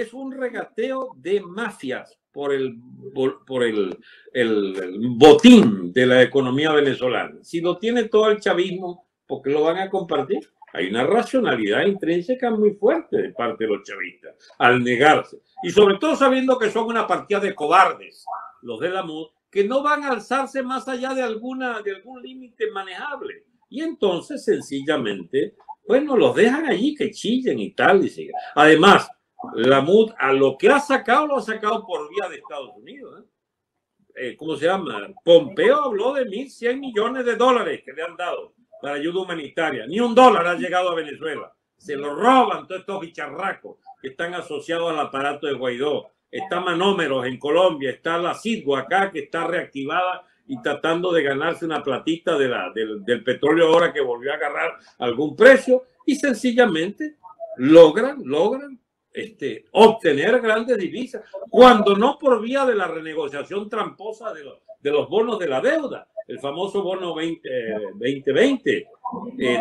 es un regateo de mafias por el, por el, el, botín de la economía venezolana. Si lo tiene todo el chavismo, ¿por qué lo van a compartir? Hay una racionalidad intrínseca muy fuerte de parte de los chavistas al negarse. Y sobre todo sabiendo que son una partida de cobardes, los de la MUD, que no van a alzarse más allá de, alguna, de algún límite manejable. Y entonces, sencillamente, bueno, los dejan allí que chillen y tal. Y Además, la MUD a lo que ha sacado, lo ha sacado por vía de Estados Unidos. ¿eh? Eh, ¿Cómo se llama? Pompeo habló de 1.100 millones de dólares que le han dado para ayuda humanitaria. Ni un dólar ha llegado a Venezuela. Se lo roban todos estos bicharracos que están asociados al aparato de Guaidó. Está Manómeros en Colombia, está la CIDGO acá que está reactivada y tratando de ganarse una platita de la, del, del petróleo ahora que volvió a agarrar algún precio y sencillamente logran, logran este, obtener grandes divisas, cuando no por vía de la renegociación tramposa de los, de los bonos de la deuda, el famoso bono 20, 2020 eh,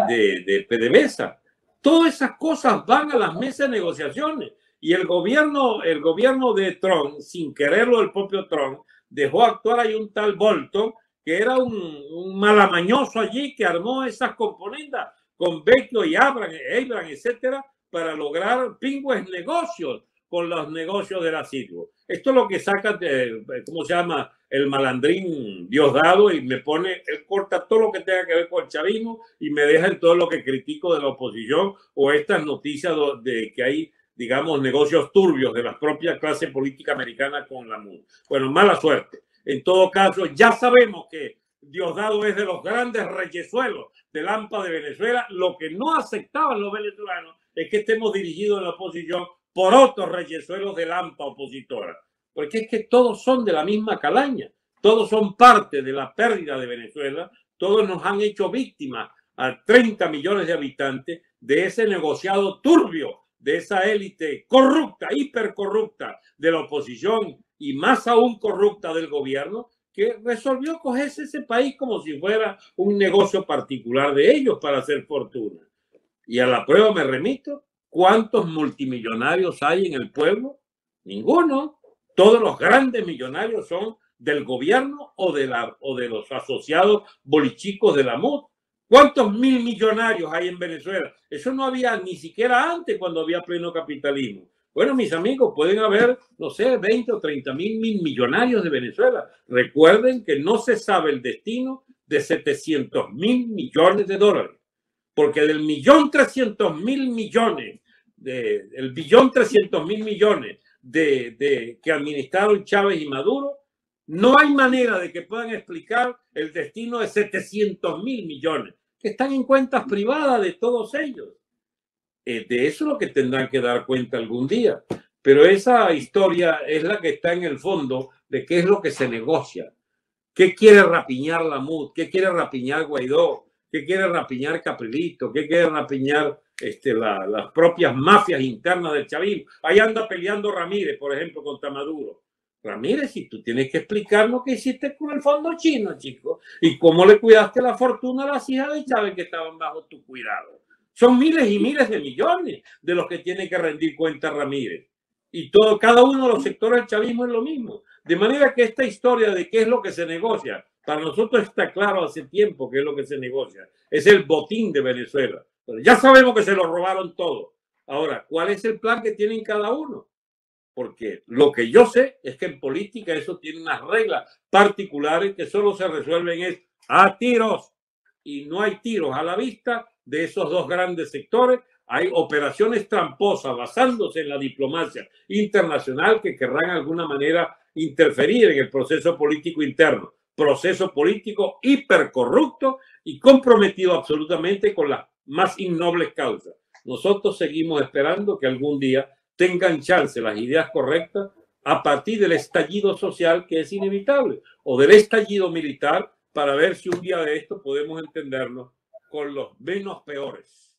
de, de PDVSA. Todas esas cosas van a las mesas de negociaciones y el gobierno, el gobierno de Trump, sin quererlo el propio Trump, dejó actuar ahí un tal Bolton, que era un, un malamañoso allí que armó esas componendas con Vecchio y Abram, Abraham, etcétera, para lograr pingües negocios con los negocios de la Esto es lo que saca, de, ¿cómo se llama? El malandrín Diosdado y me pone, él corta todo lo que tenga que ver con el chavismo y me deja en todo lo que critico de la oposición o estas noticias de que hay, digamos, negocios turbios de la propia clase política americana con la MUD. Bueno, mala suerte. En todo caso, ya sabemos que Diosdado es de los grandes reyesuelos del AMPA de Venezuela. Lo que no aceptaban los venezolanos es que estemos dirigidos en la oposición por otros reyesuelos de AMPA opositora. Porque es que todos son de la misma calaña, todos son parte de la pérdida de Venezuela, todos nos han hecho víctimas a 30 millones de habitantes de ese negociado turbio, de esa élite corrupta, hipercorrupta de la oposición y más aún corrupta del gobierno, que resolvió cogerse ese país como si fuera un negocio particular de ellos para hacer fortuna. Y a la prueba me remito, ¿cuántos multimillonarios hay en el pueblo? Ninguno. Todos los grandes millonarios son del gobierno o de, la, o de los asociados bolichicos de la MUD. ¿Cuántos mil millonarios hay en Venezuela? Eso no había ni siquiera antes cuando había pleno capitalismo. Bueno, mis amigos, pueden haber, no sé, 20 o 30 mil mil millonarios de Venezuela. Recuerden que no se sabe el destino de 700 mil millones de dólares porque del millón trescientos mil millones, de, el billón trescientos mil millones de, de, que administraron Chávez y Maduro, no hay manera de que puedan explicar el destino de 700 mil millones que están en cuentas privadas de todos ellos. Eh, de eso es lo que tendrán que dar cuenta algún día. Pero esa historia es la que está en el fondo de qué es lo que se negocia. ¿Qué quiere rapiñar la MUD? ¿Qué quiere rapiñar Guaidó? ¿Qué quiere rapiñar Caprilito? ¿Qué quiere rapiñar este, las propias mafias internas del chavismo? Ahí anda peleando Ramírez, por ejemplo, contra Maduro. Ramírez, y tú tienes que explicarnos qué hiciste con el fondo chino, chico, y cómo le cuidaste la fortuna a las hijas de Chávez que estaban bajo tu cuidado. Son miles y miles de millones de los que tiene que rendir cuenta Ramírez. Y todo, cada uno de los sectores del chavismo es lo mismo. De manera que esta historia de qué es lo que se negocia, para nosotros está claro hace tiempo qué es lo que se negocia. Es el botín de Venezuela. ya sabemos que se lo robaron todo. Ahora, ¿cuál es el plan que tienen cada uno? Porque lo que yo sé es que en política eso tiene unas reglas particulares que solo se resuelven es a tiros. Y no hay tiros a la vista de esos dos grandes sectores. Hay operaciones tramposas basándose en la diplomacia internacional que querrán de alguna manera interferir en el proceso político interno proceso político hipercorrupto y comprometido absolutamente con las más innobles causas. Nosotros seguimos esperando que algún día tengan chance las ideas correctas a partir del estallido social que es inevitable o del estallido militar para ver si un día de esto podemos entendernos con los menos peores.